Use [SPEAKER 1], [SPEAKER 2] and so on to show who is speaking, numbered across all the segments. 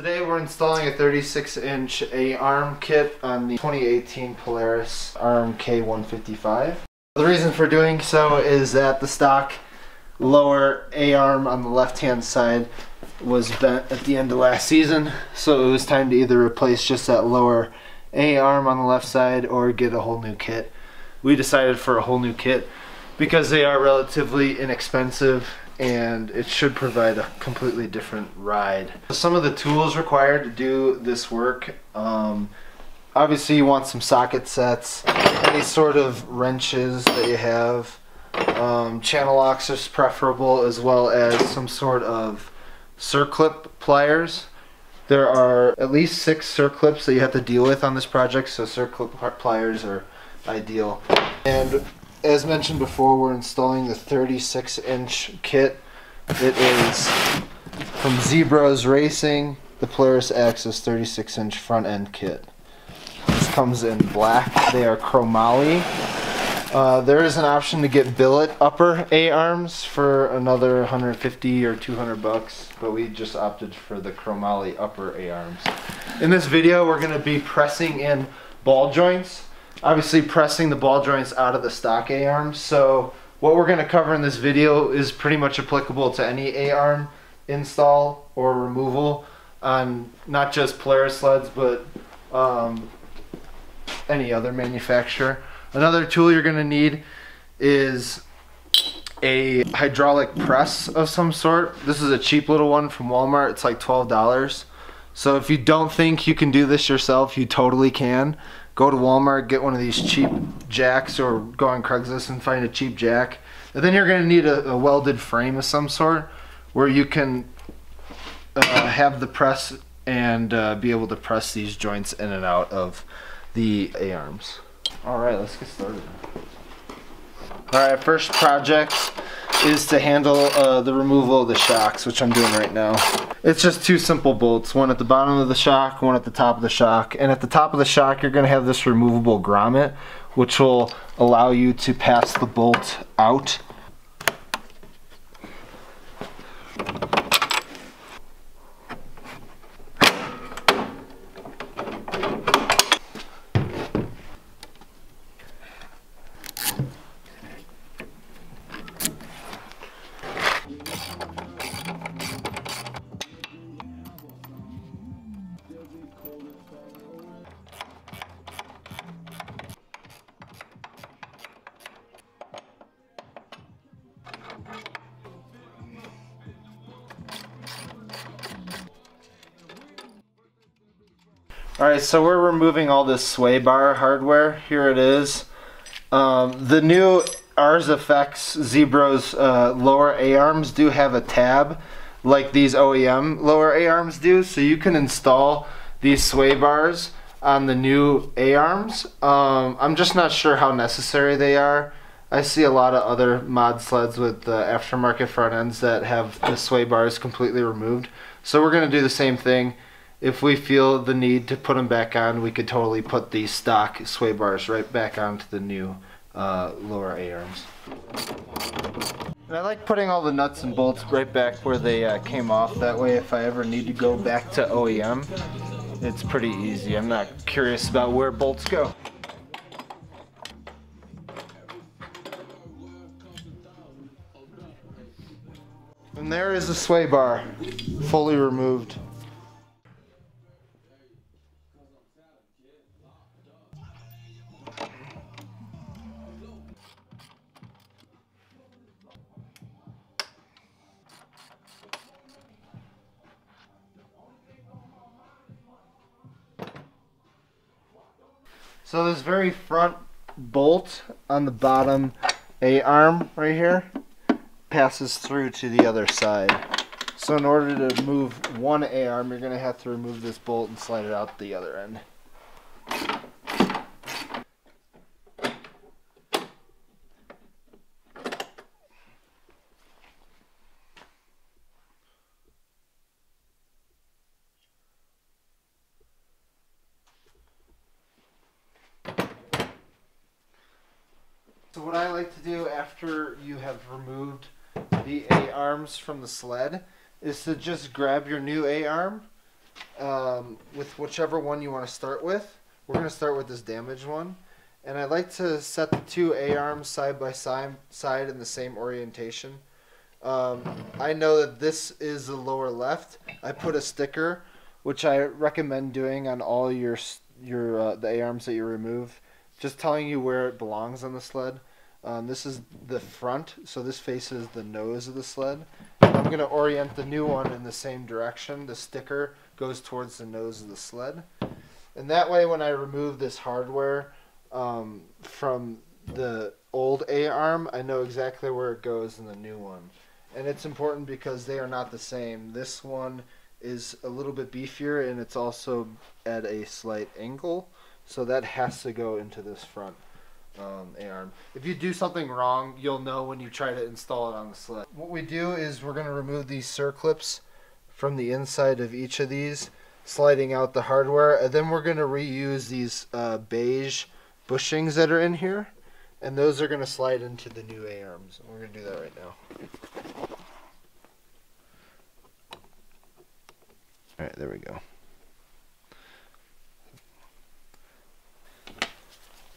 [SPEAKER 1] Today we're installing a 36 inch A-arm kit on the 2018 Polaris RMK 155. The reason for doing so is that the stock lower A-arm on the left hand side was bent at the end of last season so it was time to either replace just that lower A-arm on the left side or get a whole new kit. We decided for a whole new kit because they are relatively inexpensive and it should provide a completely different ride. Some of the tools required to do this work, um, obviously you want some socket sets, any sort of wrenches that you have, um, channel locks is preferable as well as some sort of circlip pliers. There are at least six circlips that you have to deal with on this project, so circlip pliers are ideal. And as mentioned before, we're installing the 36 inch kit. It is from Z-Broz Racing, the Polaris Axys 36 inch front end kit. This comes in black. They are chromoly. Uh, there is an option to get billet upper A arms for another 150 or 200 bucks, but we just opted for the chromoly upper A arms. In this video, we're going to be pressing in ball joints obviously pressing the ball joints out of the stock A-arm. So what we're going to cover in this video is pretty much applicable to any A-arm install or removal on not just Polaris sleds but um, any other manufacturer. Another tool you're going to need is a hydraulic press of some sort. This is a cheap little one from Walmart. It's like $12. So if you don't think you can do this yourself, you totally can go to Walmart, get one of these cheap jacks, or go on Craigslist and find a cheap jack. And then you're going to need a, a, welded frame of some sort where you can uh, have the press and uh, be able to press these joints in and out of the A-arms. Alright, let's get started. Alright, first project is to handle uh, the removal of the shocks, which I'm doing right now. It's just two simple bolts, one at the bottom of the shock, one at the top of the shock. And at the top of the shock, you're gonna have this removable grommet, which will allow you to pass the bolt out Alright, so we're removing all this sway bar hardware. Here it is. Um, the new Ars Effects Z-Broz uh, lower A-arms do have a tab like these OEM lower A-arms do. So you can install these sway bars on the new A-arms. Um, I'm just not sure how necessary they are. I see a lot of other mod sleds with the aftermarket front ends that have the sway bars completely removed. So we're going to do the same thing if we feel the need to put them back on, we could totally put these stock sway bars right back onto the new uh, lower A-arms. And I like putting all the nuts and bolts right back where they uh, came off. That way if I ever need to go back to OEM, it's pretty easy. I'm not curious about where bolts go. And there is the sway bar, fully removed. So this very front bolt on the bottom A arm right here passes through to the other side. So in order to move one A arm, you're going to have to remove this bolt and slide it out the other end. So what I like to do after you have removed the A-arms from the sled is to just grab your new A-arm um, with whichever one you want to start with. We're going to start with this damaged one. And I like to set the two A-arms side by side, side in the same orientation. Um, I know that this is the lower left. I put a sticker, which I recommend doing on all your your uh, the A-arms that you remove, just telling you where it belongs on the sled. Um, this is the front, so this faces the nose of the sled. I'm going to orient the new one in the same direction. The sticker goes towards the nose of the sled. And that way, when I remove this hardware um, from the old A arm, I know exactly where it goes in the new one. And it's important because they are not the same. This one is a little bit beefier and it's also at a slight angle. So that has to go into this front um, A-arm. If you do something wrong, you'll know when you try to install it on the sled. What we do is we're going to remove these circlips from the inside of each of these, sliding out the hardware, and then we're going to reuse these uh, beige bushings that are in here, and those are going to slide into the new A-arms. We're going to do that right now. Alright, there we go.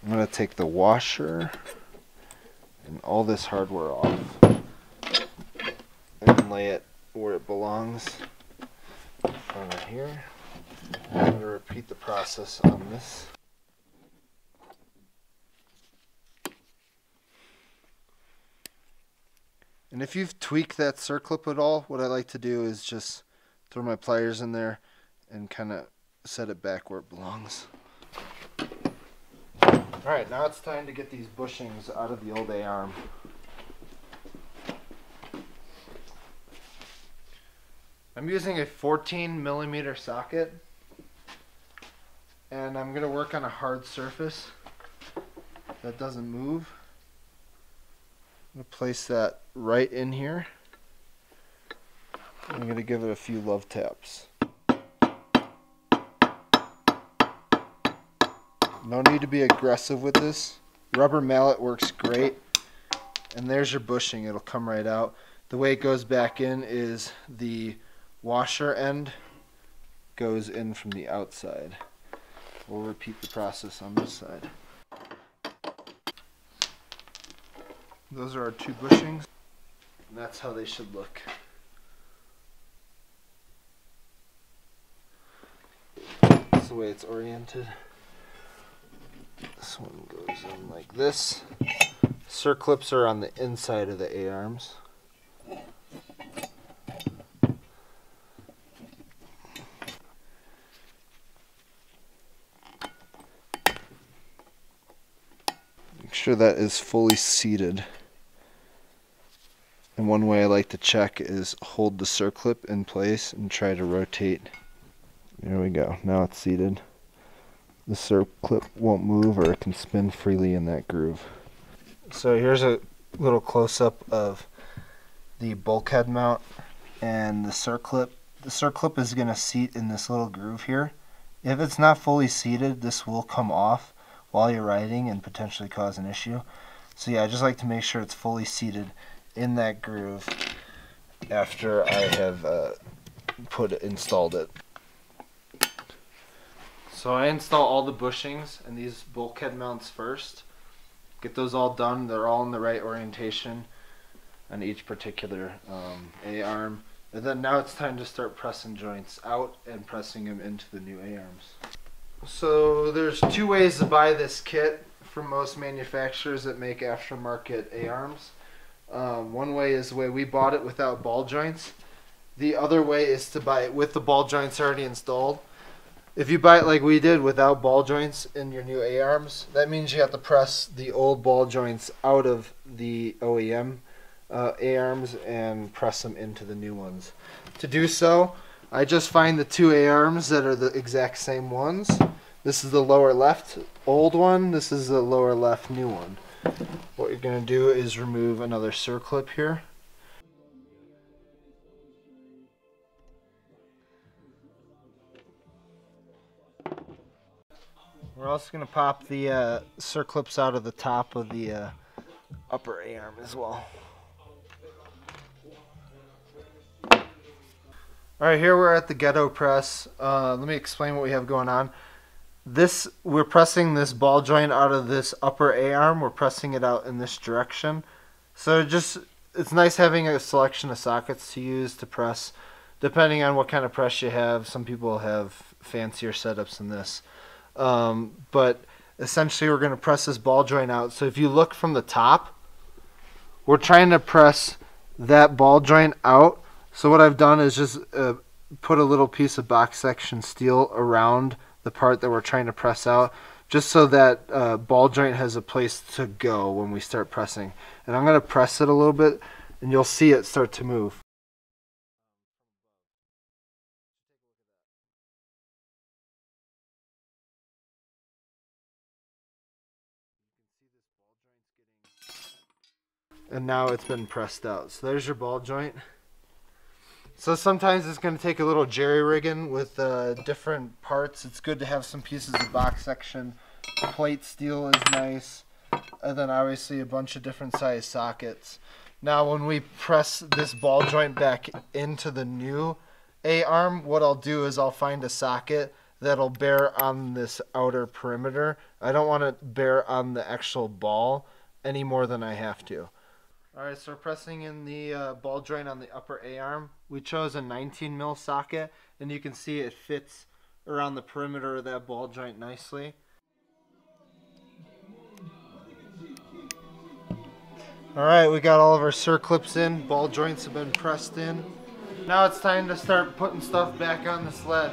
[SPEAKER 1] I'm going to take the washer and all this hardware off and lay it where it belongs of here. I'm going to repeat the process on this. And if you've tweaked that circlip at all, what I like to do is just throw my pliers in there and kind of set it back where it belongs. Alright, now it's time to get these bushings out of the old A-arm. I'm using a 14 millimeter socket and I'm going to work on a hard surface that doesn't move. I'm to place that right in here. I'm to give it a few love taps. No need to be aggressive with this. Rubber mallet works great. And there's your bushing. It'll come right out. The way it goes back in is the washer end goes in from the outside. We'll repeat the process on this side. Those are our two bushings. And that's how they should look. That's the way it's oriented. This one goes in like this. Circlips are on the inside of the A-arms. Make sure that is fully seated. And one way I like to check is hold the circlip in place and try to rotate. There we go. Now it's seated the circlip won't move or it can spin freely in that groove. So here's a little close-up of the bulkhead mount and the circlip. The circlip is going to seat in this little groove here. If it's not fully seated, this will come off while you're riding and potentially cause an issue. So yeah, I just like to make sure it's fully seated in that groove after I have uh, put installed it. So I install all the bushings and these bulkhead mounts first. Get those all done. They're all in the right orientation on each particular um, A-arm. And then now it's time to start pressing joints out and pressing them into the new A-arms. So there's two ways to buy this kit from most manufacturers that make aftermarket A-arms. Um, one way is the way we bought it without ball joints. The other way is to buy it with the ball joints already installed. If you buy it like we did without ball joints in your new A-arms, that means you have to press the old ball joints out of the OEM uh, A-arms and press them into the new ones. To do so, I just find the two A-arms that are the exact same ones. This is the lower left old one, this is the lower left new one. What you're going to do is remove another circlip here. We're also going to pop the uh, circlips out of the top of the uh, upper A-arm as well. All right, here we're at the ghetto press. Uh, let me explain what we have going on. This we're pressing this ball joint out of this upper A arm. We're pressing it out in this direction. So just it's nice having a selection of sockets to use to press, depending on what kind of press you have. Some people have fancier setups than this, um, but essentially we're going to press this ball joint out. So if you look from the top, we're trying to press that ball joint out so what I've done is just uh, put a little piece of box section steel around the part that we're trying to press out just so that uh, ball joint has a place to go when we start pressing. And I'm going to press it a little bit and you'll see it start to move. And now it's been pressed out. So there's your ball joint. So sometimes it's going to take a little jerry rigging with uh, different parts. It's good to have some pieces of box section. Plate steel is nice. And then obviously a bunch of different size sockets. Now when we press this ball joint back into the new A-arm, what I'll do is I'll find a socket that'll bear on this outer perimeter. I don't want to bear on the actual ball any more than I have to. Alright, so we're pressing in the uh, ball joint on the upper A-arm. We chose a 19 mil socket, and you can see it fits around the perimeter of that ball joint nicely. Alright, we got all of our circlips in, ball joints have been pressed in. Now it's time to start putting stuff back on the sled.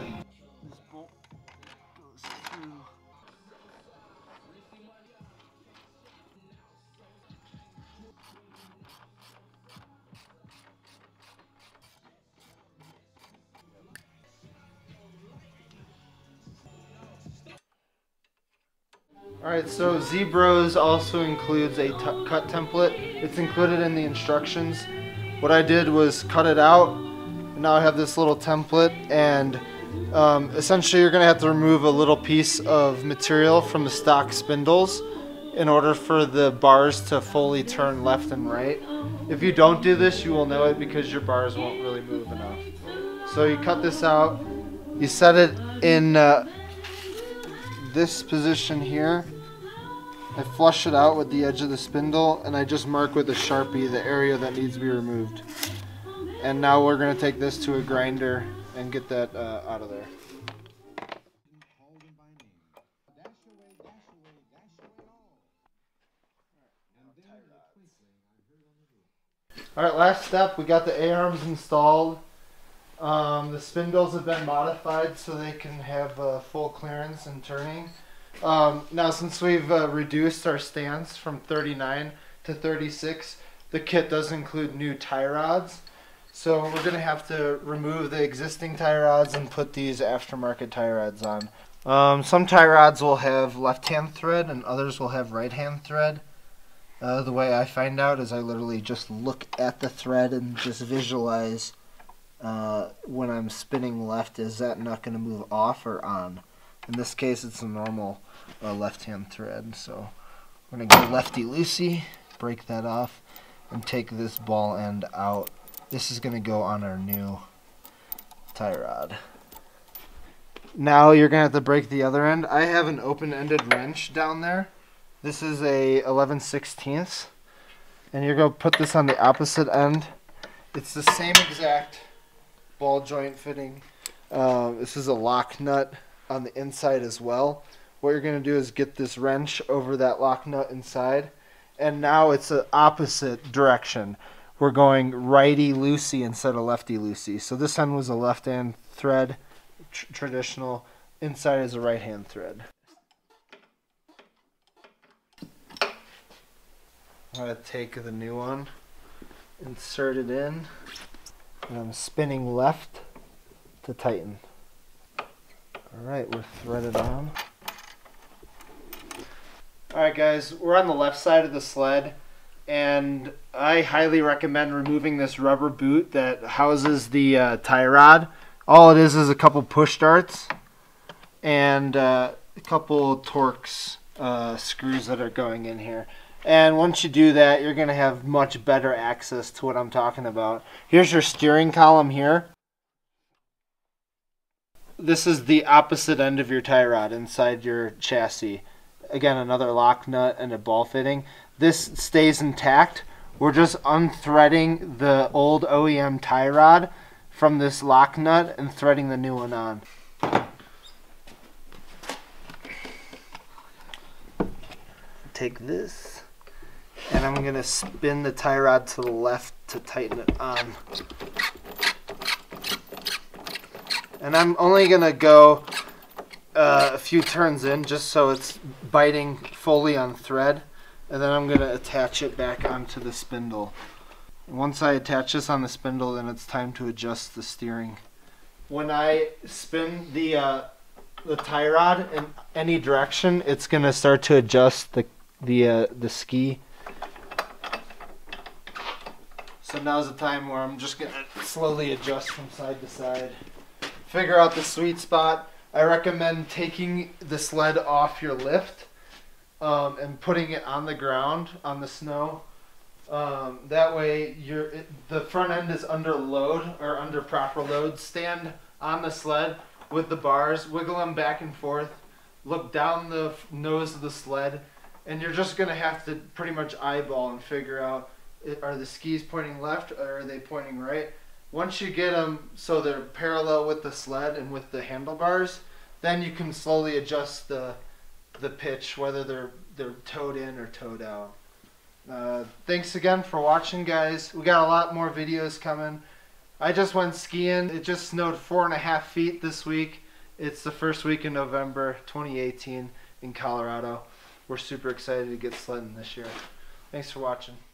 [SPEAKER 1] So Z-Broz also includes a cut template. It's included in the instructions. What I did was cut it out, now I have this little template, and um, essentially you're going to have to remove a little piece of material from the stock spindles in order for the bars to fully turn left and right. If you don't do this, you will know it because your bars won't really move enough. So you cut this out, you set it in uh, this position here. I flush it out with the edge of the spindle and I just mark with a Sharpie the area that needs to be removed. And now we're going to take this to a grinder and get that uh, out of there. Alright, last step, we got the A-arms installed. Um, the spindles have been modified so they can have uh, full clearance and turning. Um, now, since we've uh, reduced our stance from 39 to 36, the kit does include new tie rods. So we're going to have to remove the existing tie rods and put these aftermarket tie rods on. Um, some tie rods will have left-hand thread and others will have right-hand thread. Uh, the way I find out is I literally just look at the thread and just visualize uh, when I'm spinning left, is that not going to move off or on? In this case, it's a normal uh, left-hand thread, so we're going to go lefty-loosey, break that off, and take this ball end out. This is going to go on our new tie rod. Now you're going to have to break the other end. I have an open-ended wrench down there. This is a 11 16ths. And you're going to put this on the opposite end. It's the same exact ball joint fitting. Uh, this is a lock nut on the inside as well. What you're going to do is get this wrench over that lock nut inside. And now it's the opposite direction. We're going righty-loosey instead of lefty-loosey. So this end was a left-hand thread, tr traditional. Inside is a right-hand thread. I'm going to take the new one, insert it in. And I'm spinning left to tighten. Alright, we're threaded on. Alright guys, we're on the left side of the sled and I highly recommend removing this rubber boot that houses the uh, tie rod. All it is is a couple push darts and uh, a couple Torx uh, screws that are going in here. And once you do that, you're going to have much better access to what I'm talking about. Here's your steering column here. This is the opposite end of your tie rod inside your chassis. Again, another lock nut and a ball fitting. This stays intact. We're just unthreading the old OEM tie rod from this lock nut and threading the new one on. Take this and I'm gonna spin the tie rod to the left to tighten it on. And I'm only gonna go uh, a few turns in just so it's biting fully on thread. And then I'm gonna attach it back onto the spindle. Once I attach this on the spindle, then it's time to adjust the steering. When I spin the uh, the tie rod in any direction, it's gonna start to adjust the the uh, the ski. So now's the time where I'm just gonna slowly adjust from side to side. Figure out the sweet spot. I recommend taking the sled off your lift um, and putting it on the ground on the snow. Um, that way, your the front end is under load or under proper load. Stand on the sled with the bars, wiggle them back and forth, look down the nose of the sled, and you're just gonna have to pretty much eyeball and figure out are the skis pointing left or are they pointing right. Once you get them so they're parallel with the sled and with the handlebars, then you can slowly adjust the the pitch whether they're they're towed in or towed out. Uh, thanks again for watching, guys. We got a lot more videos coming. I just went skiing. It just snowed four and a half feet this week. It's the first week in November 2018 in Colorado. We're super excited to get sledding this year. Thanks for watching.